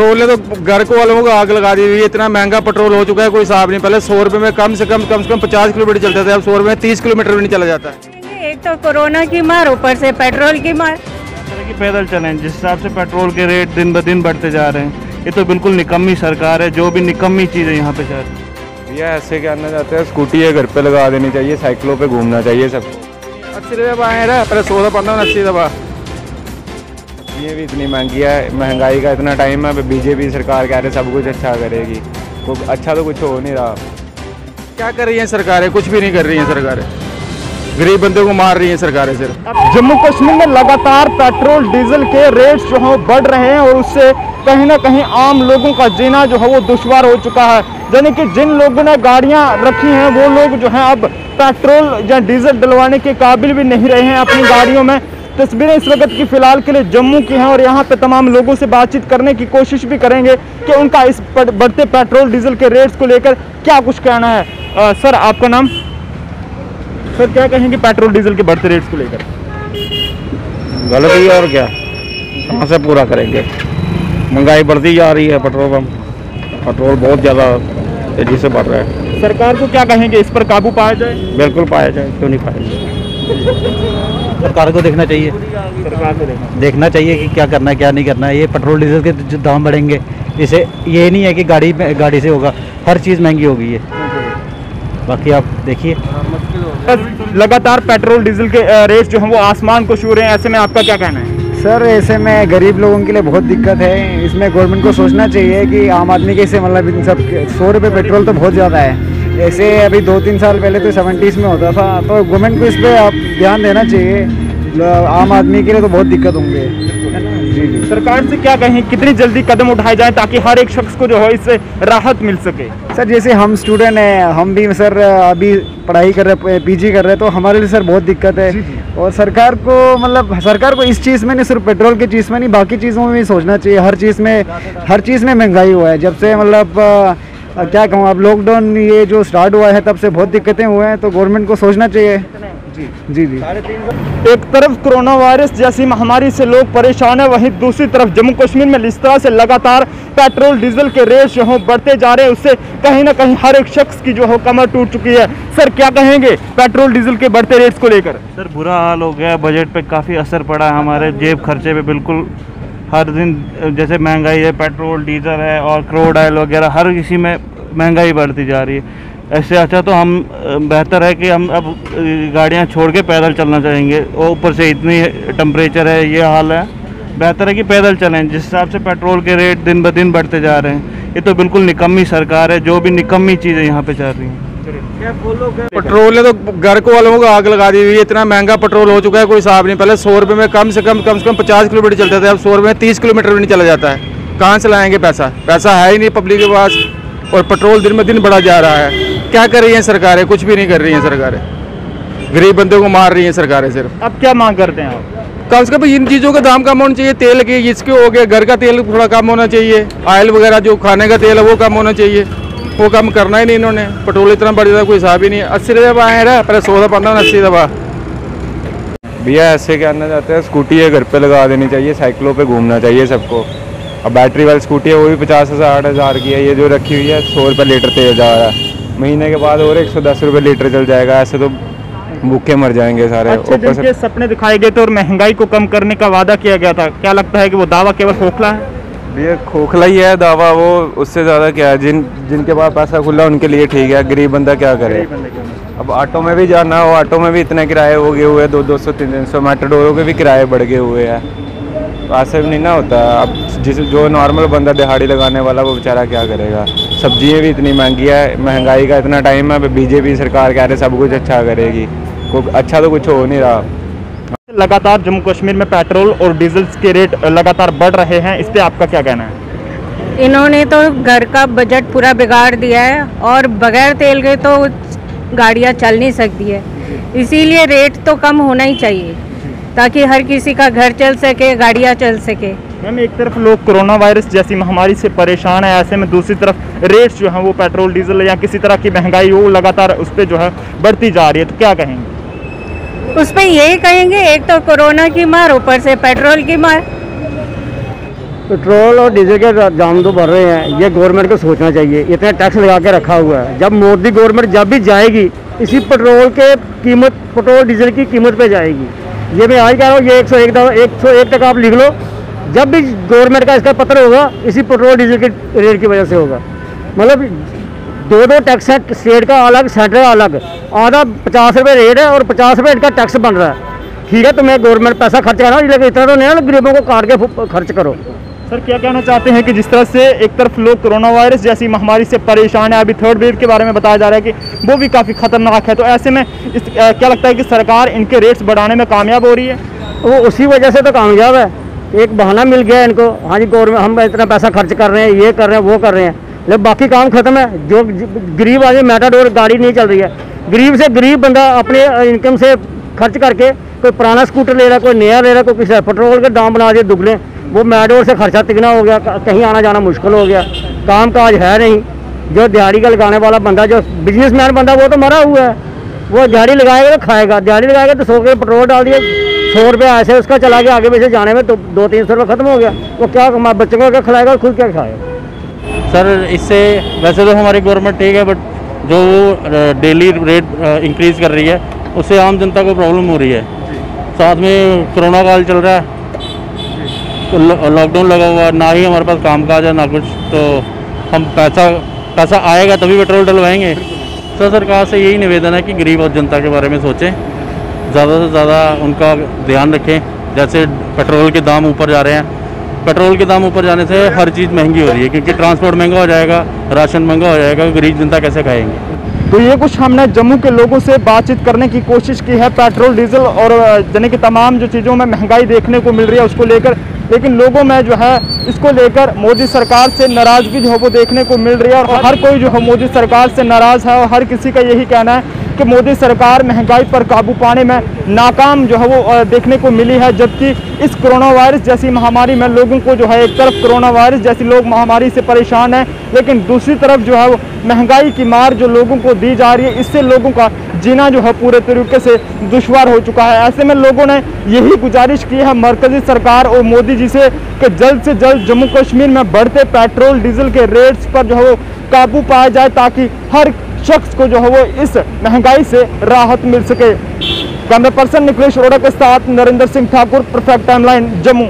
Petrol ने तो घर को वालों को आग लगा दी हुई है। इतना महँगा पेट्रोल हो चुका है कोई हिसाब नहीं। पहले सौ रुपये में कम से कम कम से कम पचास किलोमीटर चलते थे अब सौ रुपये में तीस किलोमीटर भी नहीं चला जाता है। एक तो कोरोना की मार ऊपर से पेट्रोल की मार। की पैदल चलें जिस हिसाब से पेट्रोल के रेट दिन ब दिन बढ़ते जा रहे हैं। ये तो बिल्कुल निकम्मी सरकार है जो भी निकम्मी चीज़ है यहाँ पे चल रही है। भैया ऐसे कहना चाहते हैं? स्कूटी है घर पे लगा देनी चाहिए साइकिलों पे घूमना चाहिए सबको। अस्सी रुपये पाए रहा पहले सौ दफ़ा पंद्रह अस्सी दफ़ा ये भी इतनी महँगी है महँगाई का इतना टाइम है बीजेपी सरकार कह रहे सब कुछ अच्छा करेगी। को अच्छा तो कुछ हो नहीं रहा। क्या कर रही है सरकारें? कुछ भी नहीं कर रही हैं सरकारें। गरीब बंदे को मार रही है सरकारें सिर्फ़। जम्मू कश्मीर में लगातार पेट्रोल डीजल के रेट्स जो है बढ़ रहे हैं और उससे कहीं ना कहीं आम लोगों का जीना जो है वो दुश्वार हो चुका है। यानी कि जिन लोगों ने गाड़ियाँ रखी हैं वो लोग जो हैं अब पेट्रोल या डीजल डलवाने के काबिल भी नहीं रहे हैं अपनी गाड़ियों में। तस्वीरें इस वक्त की फ़िलहाल के लिए जम्मू की हैं और यहाँ पे तमाम लोगों से बातचीत करने की कोशिश भी करेंगे कि उनका इस बढ़ते पेट्रोल डीजल के रेट्स को लेकर क्या कुछ कहना है। अ, सर आपका नाम? सर क्या कहेंगे पेट्रोल डीजल के बढ़ते रेट्स को लेकर? गलत ही और क्या? कहाँ से पूरा करेंगे? महँगाई बढ़ती जा रही है पेट्रोल पम्प पेट्रोल बहुत ज़्यादा तेज़ी से बढ़ रहा है। सरकार को क्या कहेंगे इस पर काबू पाया जाए? बिल्कुल पाया जाए क्यों नहीं पाया जाए? सरकार को देखना चाहिए। सरकार को देखना। देखना चाहिए कि क्या करना है क्या नहीं करना है। ये पेट्रोल डीजल के जो दाम बढ़ेंगे। इसे ये नहीं है कि गाड़ी में गाड़ी से होगा। हर चीज़ महँगी हो गई है। बाकी आप देखिए। लगातार पेट्रोल डीजल के रेट जो हैं वो आसमान को छू रहे हैं। ऐसे में आपका क्या कहना है? सर ऐसे में गरीब लोगों के लिए बहुत दिक्कत है। इसमें गवर्नमेंट को सोचना चाहिए कि आम आदमी के से मतलब इन सब सौ रुपये पेट्रोल तो बहुत ज़्यादा है। ऐसे अभी दो तीन साल पहले तो सेवेंटीज़ में होता था तो गवर्नमेंट को इस पर आप ध्यान देना चाहिए। आम आदमी के लिए तो बहुत दिक्कत होंगे। जी जी। सरकार से क्या कहें कितनी जल्दी कदम उठाए जाए ताकि हर एक शख्स को जो है इससे राहत मिल सके? सर जैसे हम स्टूडेंट हैं हम भी सर अभी पढ़ाई कर रहे पीजी कर रहे हैं तो हमारे लिए सर बहुत दिक्कत है। और सरकार को मतलब सरकार को इस चीज़ में नहीं सिर्फ़ पेट्रोल की चीज़ में नहीं बाकी चीज़ों में भी सोचना चाहिए। हर चीज़ में हर चीज़ में महँगाई हुआ है। जब से मतलब क्या कहूँ अब लॉकडाउन ये जो स्टार्ट हुआ है तब से बहुत दिक्कतें हुए हैं तो गवर्नमेंट को सोचना चाहिए। जी। जी जी। एक तरफ़ कोरोना वायरस जैसी महामारी से लोग परेशान है वहीं दूसरी तरफ़ जम्मू कश्मीर में इस तरह से लगातार पेट्रोल डीजल के रेट जो हैं बढ़ते जा रहे हैं उससे कहीं ना कहीं हर एक शख्स की जो हो कमर टूट चुकी है। सर क्या कहेंगे पेट्रोल डीजल के बढ़ते रेट्स को लेकर? सर बुरा हाल हो गया बजट पे काफ़ी असर पड़ा है हमारे जेब खर्चे पे बिल्कुल। हर दिन जैसे महँगाई है पेट्रोल डीजल है और क्रोड ऑयल वगैरह हर किसी में महँगाई बढ़ती जा रही है। ऐसे अच्छा तो हम, बेहतर है कि हम अब गाड़ियाँ छोड़ के पैदल चलना चाहेंगे। और ऊपर से इतनी टम्परेचर है, ये हाल है। बेहतर है कि पैदल चलें, जिस हिसाब से पेट्रोल के रेट दिन ब दिन बढ़ते जा रहे हैं। ये तो बिल्कुल निकम्मी सरकार है, जो भी निकम्मी चीज़ें यहाँ पे चल रही हैं। पेट्रोल ने तो घर को वालों को आग लगा दी हुई है, इतना महँगा पेट्रोल हो चुका है, कोई हिसाब नहीं। पहले सौ रुपये में कम से कम कम से कम पचास किलोमीटर चलते थे, अब सौ रुपये में तीस किलोमीटर भी नहीं चला जाता है। कहाँ से लाएँगे पैसा? पैसा है ही नहीं पब्लिक के पास। और पेट्रोल दिन ब दिन बढ़ा जा रहा है। क्या कर रही हैं सरकारें? कुछ भी नहीं कर रही हैं सरकारें। गरीब बंदे को मार रही हैं सरकारें सिर्फ़। अब क्या मांग करते हैं आप? कम से कम इन चीज़ों का दाम कम होना चाहिए। तेल के इसके हो गए घर का तेल थोड़ा कम होना चाहिए। ऑयल वगैरह जो खाने का तेल है वो कम होना चाहिए। वो कम करना ही नहीं इन्होंने। पेट्रोल इतना बढ़ जाता कोई हिसाब ही नहीं। है अस्सी रुपये पाए रहा पहले सौ दफ़ा पंद्रह अस्सी दफ़ा। भैया ऐसे कहना चाहते हैं स्कूटी है घर पे लगा देनी चाहिए साइकिलों पे घूमना चाहिए सबको। अब बैटरी वाली स्कूटी है वो भी पचास हज़ार आठ हज़ार की है ये जो रखी हुई है सौ रुपये लीटर तेल जा रहा है। महीने के बाद और एक सौ दस रुपये लीटर चल जाएगा ऐसे तो भूखे मर जाएँगे सारे अच्छे ऊपर से सपने दिखाए गए थे और महँगाई को कम करने का वादा किया गया था। क्या लगता है कि वो दावा केवल खोखला है? भैया खोखला ही है दावा वो उससे ज़्यादा क्या है? जिन जिनके पास पैसा खुला उनके लिए ठीक है गरीब बंदा क्या करे? अब ऑटो में भी जाना हो ऑटो में भी इतने किराए हो गए हुए हैं दो दो सौ तीन तीन सौ मेट्रोडोरों के भी किराए बढ़ गए हुए हैं। ऐसे भी नहीं ना होता। अब जिस जो नॉर्मल बंदा दिहाड़ी लगाने वाला वो बेचारा क्या करेगा? सब्ज़ियाँ भी इतनी महँगी है महँगाई का इतना टाइम है बीजेपी सरकार कह रहे सब कुछ अच्छा करेगी। को अच्छा तो कुछ हो नहीं रहा। लगातार जम्मू कश्मीर में पेट्रोल और डीजल के रेट लगातार बढ़ रहे हैं इस पर आपका क्या कहना है? इन्होंने तो घर का बजट पूरा बिगाड़ दिया है और बगैर तेल के तो गाड़ियाँ चल नहीं सकती है। इसीलिए रेट तो कम होना ही चाहिए। ताकि हर किसी का घर चल सके गाड़ियाँ चल सके। मैम एक तरफ़ लोग कोरोना वायरस जैसी महामारी से परेशान है ऐसे में दूसरी तरफ़ रेट्स जो है वो पेट्रोल डीजल या किसी तरह की महँगाई वो लगातार उस पर जो है बढ़ती जा रही है तो क्या कहेंगे? उस पर यही कहेंगे एक तो कोरोना की मार ऊपर से पेट्रोल की मार। पेट्रोल और डीजल के दाम तो बढ़ रहे हैं ये गवर्नमेंट को सोचना चाहिए इतना टैक्स लगा के रखा हुआ है। जब मोदी गवर्नमेंट जब भी जाएगी इसी पेट्रोल के कीमत पेट्रोल डीजल की कीमत पे जाएगी। ये मैं आज कह रहा हूँ, ये एक सौ एक एक सौ एक तक आप लिख लो। जब भी गवर्नमेंट का इसका पत्र होगा, इसी पेट्रोल डीजल के रेट की वजह से होगा। मतलब दो दो टैक्स है स्टेट का अलग सेंटर का अलग। आधा पचास रुपये रेट है और पचास रुपये इनका टैक्स बन रहा है। ठीक है तो मैं गवर्नमेंट पैसा खर्च कर रहा हूँ लेकिन इतना तो नहीं है, गरीबों को काट के खर्च करो। सर क्या कहना चाहते हैं कि जिस तरह से एक तरफ़ लोग कोरोना वायरस जैसी महामारी से परेशान है अभी थर्ड वेव के बारे में बताया जा रहा है कि वो भी काफ़ी खतरनाक है। तो ऐसे में इस अ, क्या लगता है कि सरकार इनके रेट्स बढ़ाने में कामयाब हो रही है? वो उसी वजह से तो कामयाब है। एक बहाना मिल गया इनको। हाँ जी गवर्नमेंट हम इतना पैसा खर्च कर रहे हैं ये कर रहे हैं वो कर रहे हैं। लेकिन बाकी काम खत्म है। जो गरीब आदमी मेटाडोर गाड़ी नहीं चल रही है। गरीब से गरीब बंदा अपने इनकम से खर्च करके कोई पुराना स्कूटर ले रहा, कोई नया ले रहा, कोई किसी पेट्रोल के दाम बना दिए, दुगने। वो मेटाडोर से खर्चा तिगना हो गया कहीं आना जाना मुश्किल हो गया। काम काज है नहीं। जो दिहाड़ी का लगाने वाला बंदा, जो बिजनेसमैन बंदा, वो तो मरा हुआ है। वो दिहाड़ी लगाएगा तो खाएगा। दिहाड़ी लगाएगा तो सौ के पेट्रोल डाल दिया, सौ रुपये ऐसे उसका चला गया, आगे पीछे जाने में तो दो तीन सौ रुपये खत्म हो गया। वो क्या कमा, बच्चों को क्या खिलाएगा, खुद क्या खाएगा? सर, इससे वैसे तो हमारी गवर्नमेंट ठीक है बट जो डेली रेट इंक्रीज कर रही है उससे आम जनता को प्रॉब्लम हो रही है। साथ में कोरोना काल चल रहा है। तो लॉकडाउन लगा हुआ है ना ही हमारे पास काम काज है ना कुछ। तो हम पैसा पैसा आएगा तभी पेट्रोल डलवाएँगे। तो सरकार से यही निवेदन है कि गरीब और जनता के बारे में सोचें। ज़्यादा से ज़्यादा उनका ध्यान रखें। जैसे पेट्रोल के दाम ऊपर जा रहे हैं। पेट्रोल के दाम ऊपर जाने से हर चीज़ महँगी हो रही है क्योंकि ट्रांसपोर्ट महँगा हो जाएगा राशन महँगा हो जाएगा गरीब जनता कैसे खाएँगे? तो ये कुछ हमने जम्मू के लोगों से बातचीत करने की कोशिश की है। पेट्रोल, डीजल और यानी कि तमाम जो चीज़ों में महँगाई देखने को मिल रही है उसको लेकर। लेकिन लोगों में जो है, इसको लेकर मोदी सरकार से नाराज़गी जो है वो देखने को मिल रही है और हर कोई जो है मोदी सरकार से नाराज़ है और हर किसी का यही कहना है कि मोदी सरकार महँगाई पर काबू पाने में नाकाम जो है वो देखने को मिली है, जबकि इस कोरोना वायरस जैसी महामारी में लोगों को जो है एक तरफ़ कोरोना वायरस जैसी लोग महामारी से परेशान हैं, लेकिन दूसरी तरफ़ जो है वो महँगाई की मार जो लोगों को दी जा रही है, इससे लोगों का जीना जो है पूरे तरीके से दुश्वार हो चुका है। ऐसे में लोगों ने यही गुजारिश की है मरकजी सरकार और मोदी जी से कि जल्द से जल्द जम्मू कश्मीर में बढ़ते पेट्रोल, डीजल के रेट्स पर जो है वो काबू पाया जाए, ताकि हर शख्स को जो है वो इस महँगाई से राहत मिल सके। कैमरा पर्सन निकलेश अरोड़ा के साथ नरेंद्र सिंह ठाकुर परफेक्ट टाइमलाइन जम्मू।